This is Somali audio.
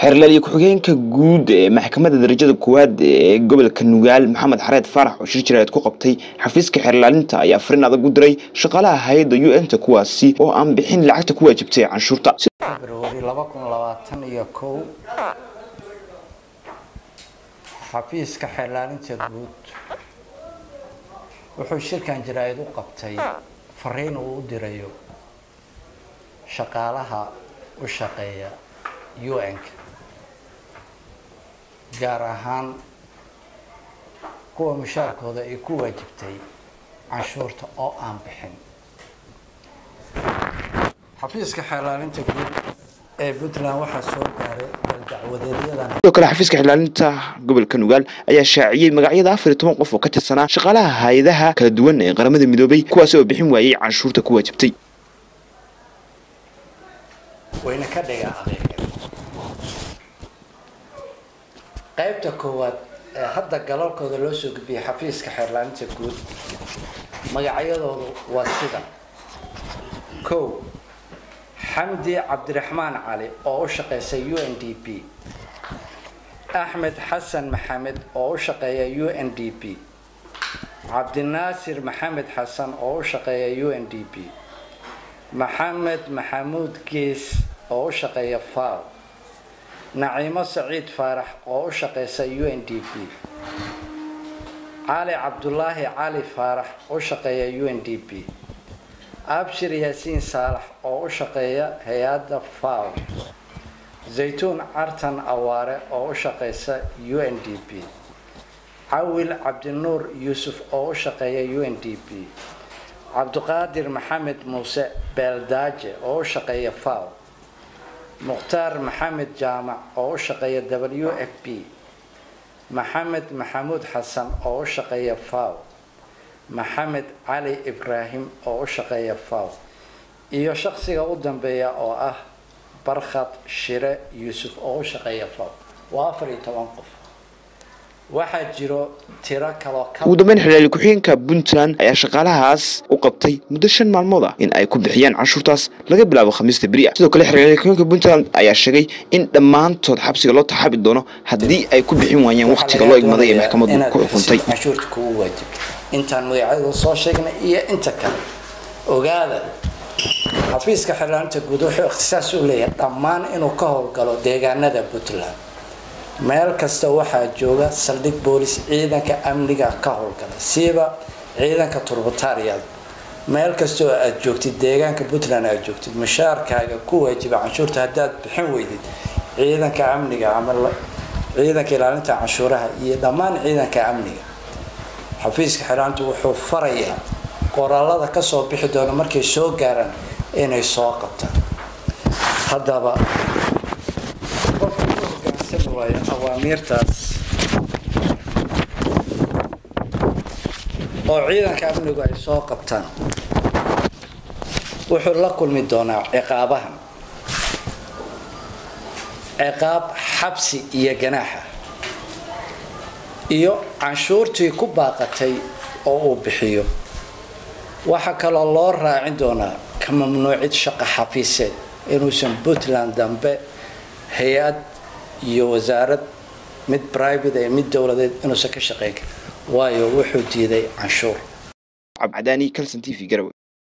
xeerlaaliye ku-xigeenka guud ee maxkamadda darajada koowaad ee gobolka nugaal maxamed xareed faarax oo shir jireed ku qabtay xafiiska xeerlaalinta ayaa farin adag u diray shaqaalaha hay'adda u n ta kuwaasi oo aan bixin lacagta ku waajibtay canshuurta. Xafiiska xeerlaalinta guud wuxuu shirkan jaraa'id u qabtay fariin uu u dirayo shaqaalaha u shaqeeya un-ka gaar ahaan kuwa mushaarkooda ay ku waajibtay canshuurta oo aan bixin. Xafiiska xeerlaalinta guud ee puntland waxaa soo gaaray sidoo kale xafiiska xeerlaalinta gobolka nugaal ayaa shaaciyey magacyada afar iyo toban qof oo ka tirsanaa shaqaalaha hay'adaha kala duwan ee qaramada midoobay kuwaasi oo bixin waayey canshuurta ku waajibtay qaybta koowaad ee hadda galalkooda loo soo gudbiyay xafiiska xeerlaalinta guud magacyadoodu waa sida. Kow xamdi cabdiraxmaan cali oo u shaqeysa u n d p. Axmed xasan maxamed oo u shaqeeya u n d p. Cabdinaasir maxamed xasan oo u shaqeeya u n d p. Maxamed maxamuud gees oo u shaqeeya faw naciimo saciid faarax oo u shaqeysa u n d p. Cali cabdulaahi cali faarax u shaqeeya u n d p. Abshir yaasiin saalax oo u shaqeeya hay'adda faw zaytuun cartan awaare oo u shaqeysa u n d p. Cawil cabdinuur yuusuf oo u shaqeeya u n d p. Cabdiqaadir maxamed muuse beeldaaje oo u shaqeeya faw mukhtaar maxamed jaamac oo u shaqeeya w f p. Maxamed maxamuud xasan oo u shaqeeya faw maxamed cali ibraahim oo u shaqeeya faw iyo shaqsiga u dambeeya oo ah barkhad shire yuusuf oo u shaqeeya faw waa afar iyo toban qof waxaa jiro tiro kaloo ka ugu dambeyn xeerlaaliye ku-xigeenka puntland ayaa shaqaalahaas u qabtay muddo shan maalmood ah in ay ku bixiyaan canshuurtaas laga bilaabo khamiista beri ah sidoo kale xeerlaaliye ku-xigeenka puntland ayaa sheegay in dhammaantood xabsiga loo taxaabi doono haddii ay ku bixin waayaan wakhtiga loo igmaday ee maxkamaddu ku xukuntay. canshuurta kugu waajibta intaan magacyadooda soo sheegnay iyo inta kale. Ogaada xafiiska xeerlaalinta guud wuxuu ikhtisaas u leeyahay dhammaan inuu ka howlgalo deegaanada puntland meel kasta waxaa jooga saldhig boolis ciidanka amniga ka howlgala siiba ciidanka turbataariyada meel kasta oo aad joogtid deegaanka puntland aad joogtid mushaarkaaga ku waajiba canshuurta haddaad bixin weydid ciidanka amniga ama ciidanka ilaalinta canshuuraha iyo dhammaan ciidanka amniga. Xafiiska xeerlaantu wuxuu farayaa qoraalada ka soo bixi doona markay soo gaaraan inay soo qabtaan. Haddaba waayo awaamiirtaas oo ciidanka amnigu ay soo qabtaan wuxuu la kulmi doonaa ciqaabahan ciqaab xabsi iyo ganaaxa iyo canshuurtii ku baaqatay oo uu bixiyo waxaa kaloo loo raacin doonaa ka mamnuucid shaqa xafiiseed inuusan puntland dambe hay'ad iyo wasaarad mid private ee mid dowladeed inuusan ka shaqeyn karin waayo wuxuu diiday canshuur. Cabcadaani calson t v garowe